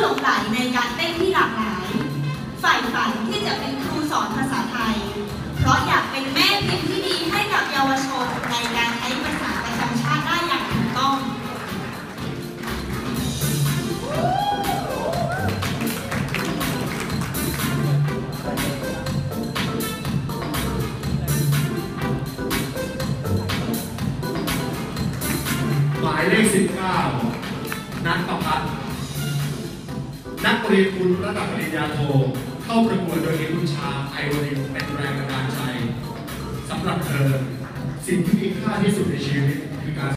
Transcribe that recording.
หลงไหลในการเต้นที่หลากหลายใฝ่ฝันที่จะเป็นครูสอนภาษาไทย เพราะอยากเป็นแม่พิมพ์ที่ดีให้กับเยาวชนในการใช้ภาษาประจำชาติได้อย่างถูกต้องหมายเลข19นัทประพัฒ นักเรียนคุณระดับปริญญาโท เข้าประกวดโดยมีคุณชาไอวรินเป็นแรงบันดาลใจสำหรับเธอ สิ่งที่มีค่าที่สุดในชีวิตคือการ